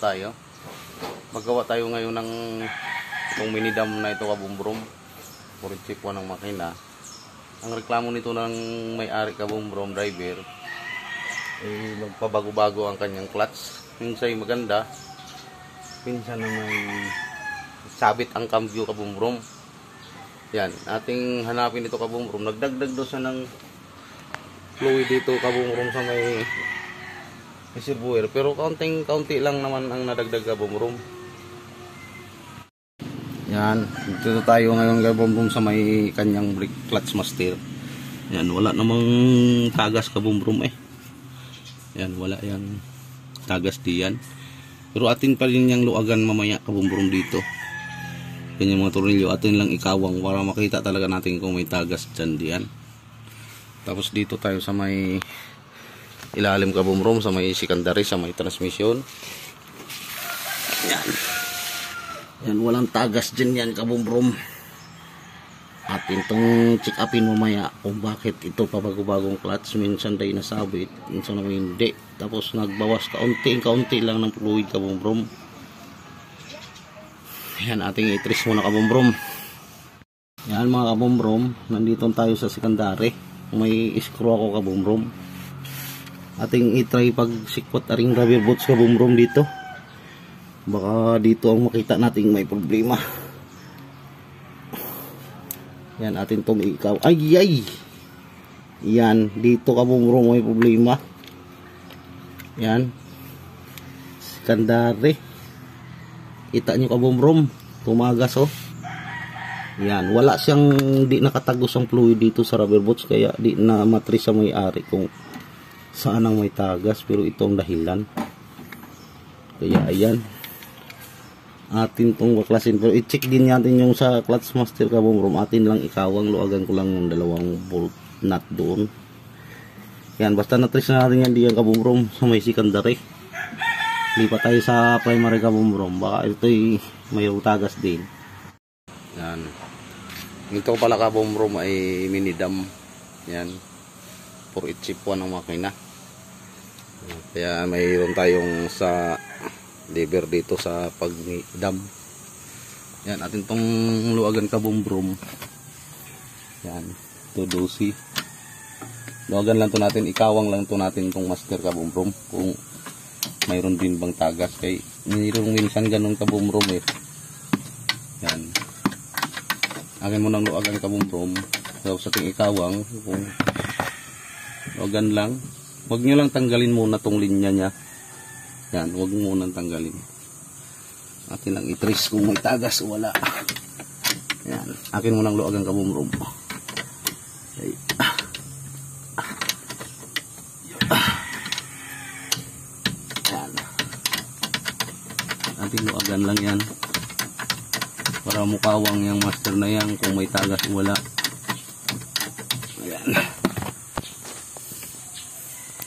tayo. Magawa tayo ngayon ng itong mini dam na ito kabumbrom. For cheap ng makina. Ang reklamo nito ng may-ari kabumbrom driver eh magpabago-bago ang kanyang clutch. Minsan maganda. Minsan naman sabit ang cambio kabumbrom. Yan, ating hanapin ito kabumbrom. Nagdagdag daw siya ng fluid dito kabumbrom sa may reservoir pero kaunting kaunti lang naman ang nadagdag kabumbrom yan dito tayo ngayon kabumbrom sa may kanyang brake clutch master. Yan wala namang tagas kabumbrom eh. Yan wala yan. Tagas diyan pero atin pa rin yung luagan mamaya kabumbrom dito. Yan mga tornilyo. Atin lang ikawang para makita talaga natin kung may tagas dyan diyan tapos dito tayo sa may ilalim kabumrom sa may secondary sa may transmission. Yan. Yan walang tagas dyan yan kabumrom. Atin tong check upin mamaya kung bakit ito pabago-bagong clutch. Minsan tayo nasabit, minsan naman hindi. Tapos nagbawas kaunti-kaunti lang ng fluid kabumrom. Yan ating itris muna kabumrom. Yan mga kabumrom, nandito tayo sa secondary may screw ako kabumrom ating itry pag sikwat aring rubber boots kabumrom dito. Baka dito ang makita nating may problema. Yan atin tong ikaw ay ay! Yan dito kabumrom may problema. Yan. Skandare kita nyo kabumrom tumagas oh. Yan, wala siyang di nakatagos ang fluid dito sa rubber boots kaya di na matris sa may-ari kung saan ang may tagas pero ito ang dahilan. Kaya ayan. Atin tong baklasin pero i-check din natin yung sa clutch master kabong room. Atin lang ikawang luagan ko lang yung dalawang bolt nut doon. Yan, basta natris na natin yan diyan kabong room sa may secondary. Lipat tayo sa primary kabong room. Baka ito'y may tagas din. Yan. Ito pala ka boom room ay mini dam. Yan. For each chip one ang makina. Kaya mayroon tayong sa lever dito sa pag dam. Yan. Atin tong luagan ka room. Yan. To dosi. Luagan lang to natin. Ikawang lang to natin tong master ka room. Kung mayroon din bang tagas. Kay mayroon minsan ganun ka room eh. Yan akin mo nang luagan kabumbrom so sa ting ikawang kung luagan lang. Wag nyo lang tanggalin muna tong linya nya yan wag mo muna tanggalin. Atin lang itris kung may tagas o wala. Yan akin mo nang luagan kabumbrom okay. yan. Ating luagan lang yan. Para mukawang yung master na yan kung may tagas wala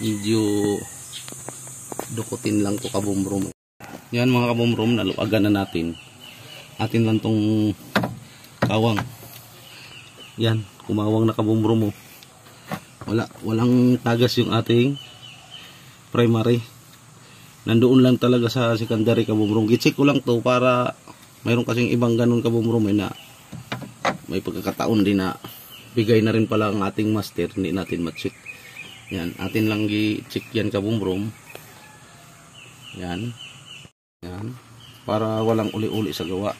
medyo dukutin lang to kabumrom yan mga kabumrom naluagan na natin. Atin lang tong kawang. Yan kumawang na kabumrom mo wala walang tagas yung ating primary. Nandoon lang talaga sa secondary kabumrom gitsik ko lang to para mayroon kasing ibang ganun kabumrom eh na may pagkakataon din na bigay na rin pala ang ating master. Hindi natin ma-check yan atin lang i-check yan kabumrom yan. Yan. Para walang uli-uli sa gawa.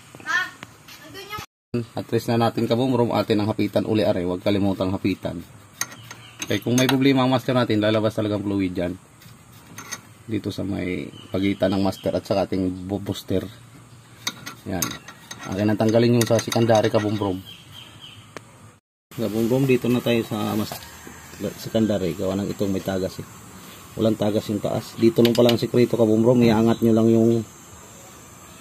At least na natin kabumrom atin ang hapitan uli are. Huwag kalimutang hapitan. Kaya kung may problema ang master natin lalabas talagang fluid dyan. Dito sa may pagitan ng master at sa ating booster. Yan. Akin nang tanggalin yung sa secondary kabumbrom. Kabumbrom dito na tayo sa mas secondary. Gawa ng itong may tagas eh. Walang tagas yung taas. Dito lang pala ang sekreto kabumbrom. Iangat nyo lang yung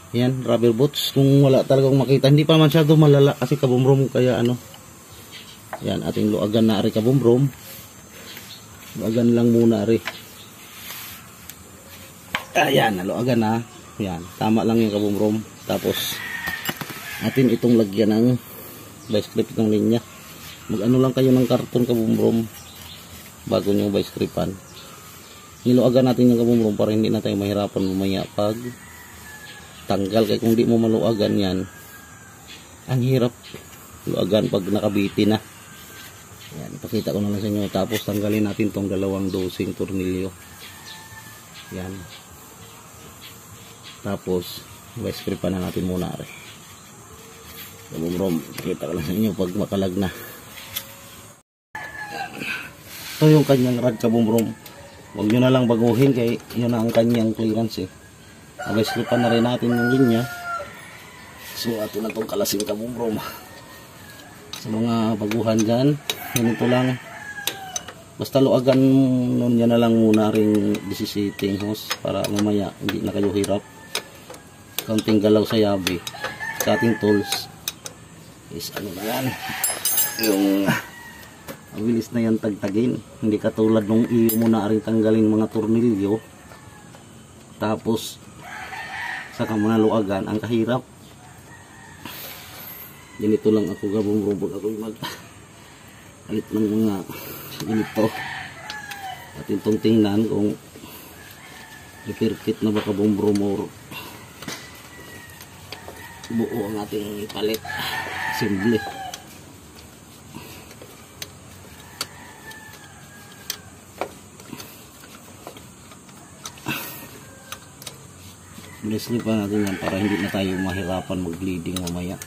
yan, rubber boots. Kung wala talagang makita. Hindi pa masyado malala kasi kabumbrom. Kaya ano. Yan, ating luagan na ari kabumbrom. Luagan lang muna ari. Ayan, naluagan na. Yan, tama lang yung kabumbrom. Tapos, atin itong lagyan ng vice grip ng linya. Mag ano lang kayo ng karton kabumbrom bago nyo vice gripan. niluagan natin yung kabumrom para hindi na tayo mahirapan mamaya pag tanggal. Kaya kung di mo maluagan yan ang hirap. Luagan pag nakabiti na. Yan ipakita ko na lang sa inyo. Tapos tanggalin natin tong dalawang dosing tornilyo. Yan. Tapos grip na natin muna. Rin kabumrom ipakita ko lang sa inyo pag makalag na ito yung kanyang rad kabumrom Huwag nyo na lang baguhin kay yun na ang kanyang clearance eh. Abay-slipan na rin natin yung linya. So ato na itong kalasing kabumrom. Sa mga baguhan dyan, ganito lang. Basta luagan nun yan na lang muna rin disisiting hose para mamaya hindi na kayo hirap. Kaunting galaw sa yabi. Sa ating tools is ano na yan. Yung ang bilis na yan tagtagin. Hindi katulad nung iyo mo na rin tanggalin mga tornilyo. Tapos saka mo na luagan ang kahirap. Ganito lang ako gabong robot ako mag alit ng mga ganito. At itong tingnan kung ipirkit na baka bumbromo buo ang ating palit. Assembly Blessly pa natin yan para hindi na tayo mahirapan mag-bleeding mamaya.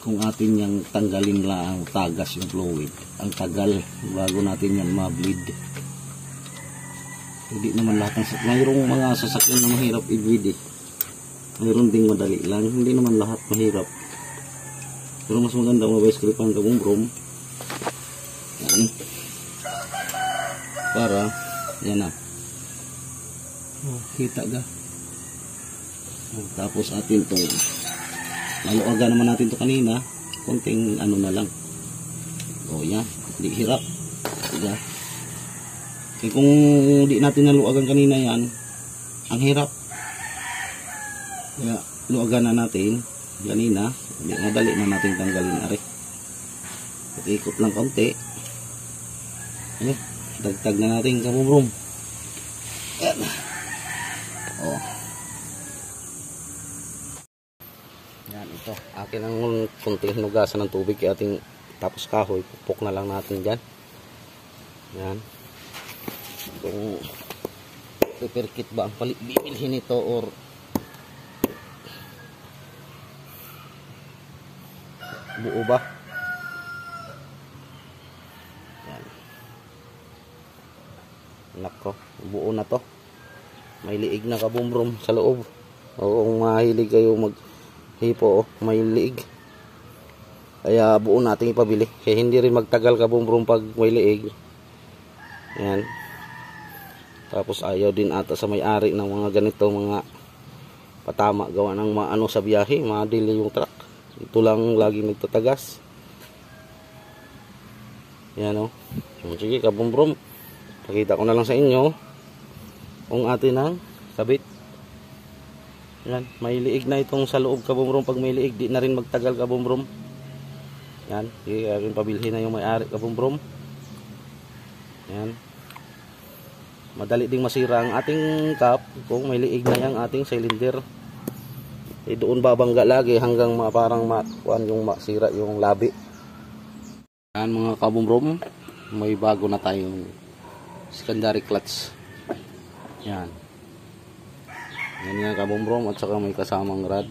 Kung atin yang tanggalin lang ang tagas yung fluid, ang tagal bago natin yan ma-bleed. Hindi naman lahat ng mayroong mga sasakyan na mahirap i-bleed eh. Mayroon ding madali lang, hindi naman lahat mahirap. Pero mas maganda grip ang gabong brom. Yan. Para, yan na. Oh, kita ga. Tapos atin tong naluaga naman natin to kanina. Konting ano na lang. Oh, yan. Di hirap. Diga. Kaya kung di natin naluagan kanina yan, ang hirap. Kaya luagan na natin kanina. Madali na natin tanggalin ari. Ikot lang konti. Eh, dagtag na natin kamubrom. Yan. Oh. Yan ito. Akin ang kunting hinugasan ng tubig ating tapos kahoy. Pupok na lang natin dyan. Yan. Kung paper kit ba ang palit bibilhin ito or buo ba? Yan. Nako, buo na to may liig na kabumrom sa loob. O kung mahilig kayo mag hipo oh, may liig. Kaya buo natin ipabili. Kaya hindi rin magtagal kabumrom pag may liig. Yan. Tapos ayaw din ata sa may-ari ng mga ganito mga patama gawa ng maano sa biyahe madili yung truck. Ito lang lagi nagtatagas. Yan o oh. sige kabumrom pakita ko na lang sa inyo kung atin ang kabit. Yan, may liig na itong sa loob kabumrom. Pag may liig, di na rin magtagal kabumrom. Yan, di rin pabilhin na yung may-ari kabumrom. Yan. Madali ding masira ang ating cap kung may liig na yung ating cylinder. Eh, doon babangga lagi hanggang ma, parang makuan yung masira yung labi. Yan mga kabumrom, may bago na tayong secondary clutch. Yan. Yan yan kabumbrom at saka may kasamang rad.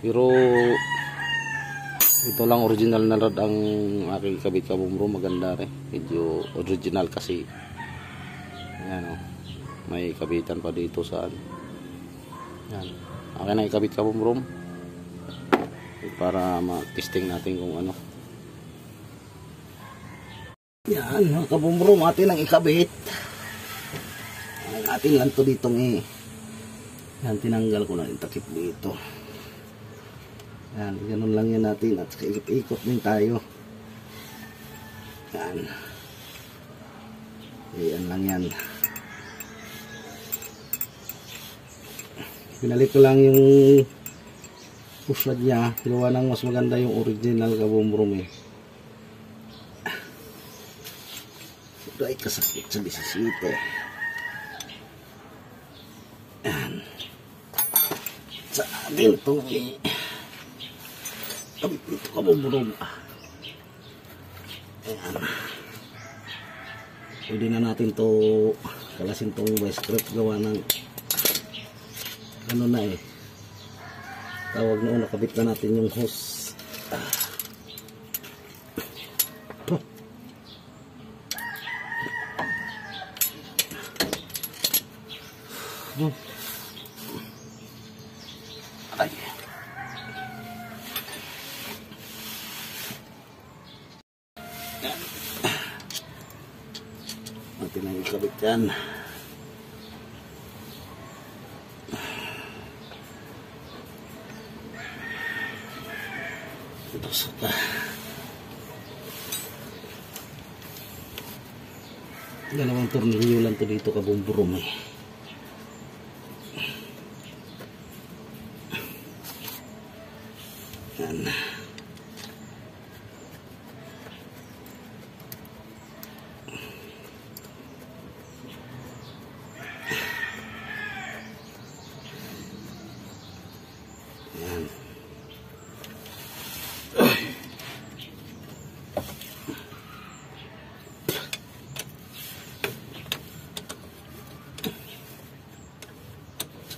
Pero ito lang original na rad ang aking kabit kabumbrom. Maganda rin. Medyo original kasi. Yan o. May kabitan pa dito sa ano. Yan. Akin na ikabit kabumbrom. Para ma-testing natin kung ano. Yan mga kabumbrom. Atin ang ikabit atin lang to dito eh. Yan, tinanggal ko na yung takip dito. Yan, ganun lang yan natin at ikot-ikot din tayo. Yan. Yan lang yan. Pinalit ko lang yung pushpad niya. Kinuha nang mas maganda yung original kabumbrom eh. Ay, kasakit sa bisisito. Yan. Sa atin to eh. Dito ka bumurog. Ayan. Pwede na natin to kalasin tong west script gawa ng ano na eh. Tawag noon, nakabit na natin yung hose. Hmm. Natin na ikabit yan. Ito suka. Dalawang tornilyo lang to dito kabumburom eh.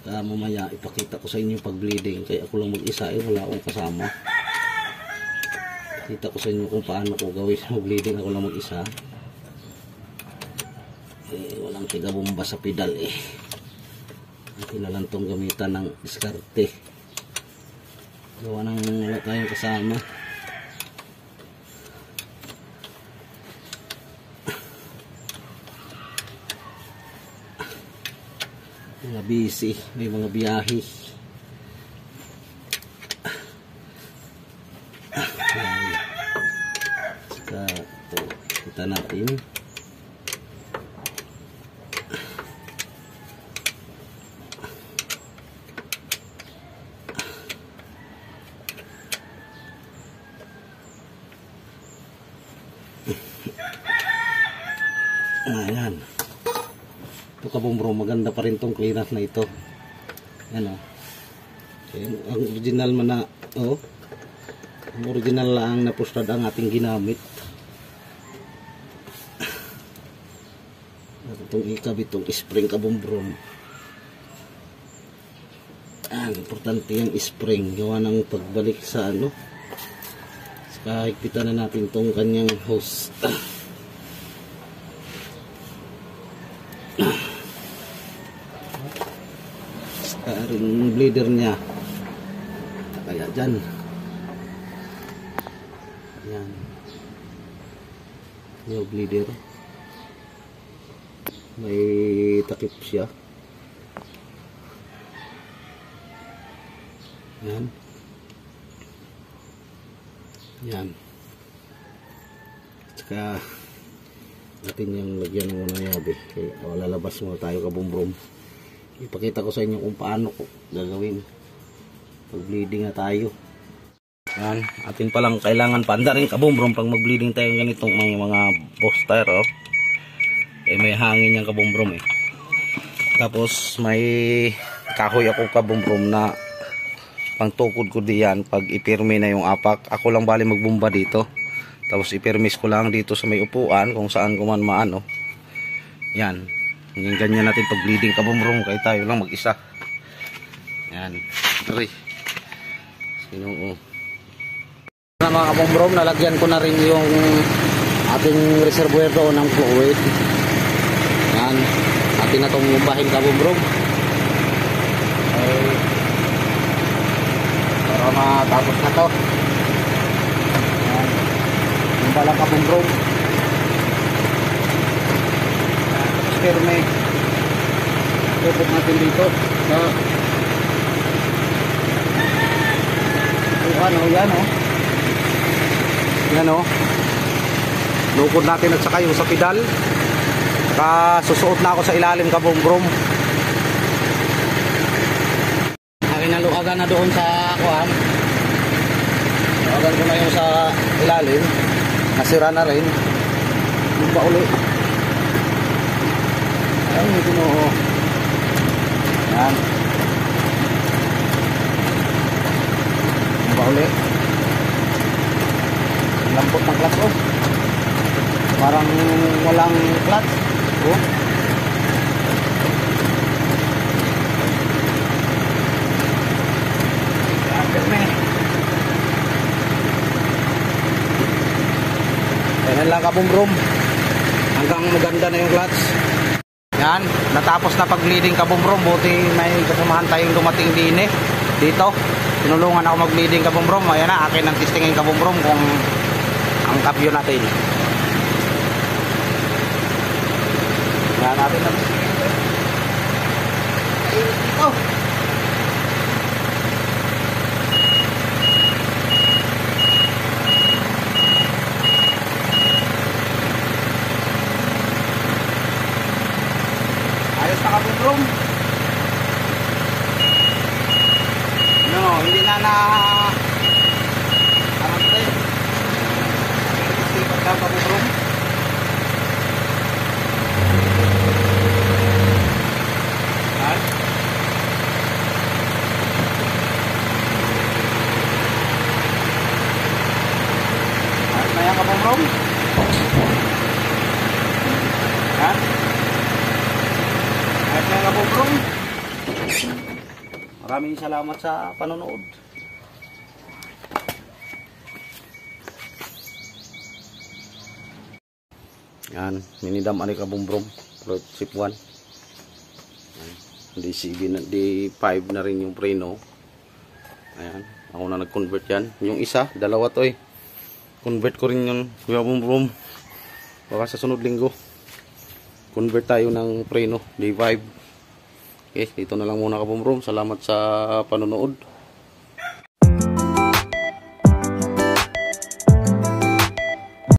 Saka mamaya ipakita ko sa inyo pag bleeding kaya ako lang mag-isa eh wala akong kasama. Kita ko sa inyo kung paano ko gawin mag bleeding ako lang mag-isa. Eh walang tigabomba sa pedal eh. Atin na lang gamitan ng diskarte. Gawa ng wala tayong kasama. Busy, may mga biyahe. Saka ito, kita natin. Ayan. Ito kabumbro, maganda pa rin tong cleanup na ito. Yan o. Ayan, ang original man na, oh. Ang original lang na pustad ang ating ginamit. Itong ikabit, itong spring kabumbrom. Ah, importante yung spring. Gawa ng pagbalik sa ano. Saka higpitan na natin itong kanyang hose. Saka rin bleeder niya. Kaya dyan. Ayan. Yung bleeder. May takip siya. Yan. Yan. Tsaka natin yung lagyan mga yabi. Kaya lalabas muna tayo kabumbrom. Ipakita ko sa inyo kung paano ko gagawin. Pag bleeding na tayo. Yan. Atin palang kailangan panda rin kabumbrom pag mag-bleeding tayo ng ganitong mga, mga boss tire. Oh. Eh, may hangin yung kabumbrom eh. Tapos may kahoy ako kabumbrom na pangtukod ko diyan pag ipirmi na yung apak. Ako lang bali magbumba dito. Tapos ipirmis ko lang dito sa may upuan kung saan ko man maano. Yan. Ganyan, ganyan natin pag bleeding kabumrong kay tayo lang mag-isa. Yan. Tari. Sino oh. Na mga kabumrong, nalagyan ko na rin yung ating reservoir doon ng fluid. Yan. Atin na itong bahin kabumrong. Okay. Para matapos na to. Yan. Yung pala kabumrong. Pero may tupok natin dito. Sa tukan o yan o yan o lukod natin at saka yung sa pedal. Saka susuot na ako sa ilalim ka brom akin na doon sa kuhan lukagan ko na yung sa ilalim. Nasira na rin. Yung pa uli ni Ginoo. Yan. Ang ba uli? Lambot ng clutch oh. Parang walang clutch. Oh. Ganyan lang kabumrum. Hanggang maganda na yung clutch. Yan, natapos na pag-bleeding kabumrum. Buti may kasamahan tayong dumating din eh. Dito, tinulungan ako mag-bleeding kabumrum. Ayan na, akin ang testingin kabumrum kung ang kapyo natin. Yan natin na testingin. Na na maraming salamat sa panonood. Yan, minidam ani kabumbrom, Float Ship 1. Yan, D7 na, D5 na rin yung preno. Ayan, ako na nag-convert yan. Yung isa, dalawa to eh. Convert ko rin yung kabumbrom. Baka sa sunod linggo convert tayo ng preno D5 okay dito na lang muna kabumrom salamat sa panonood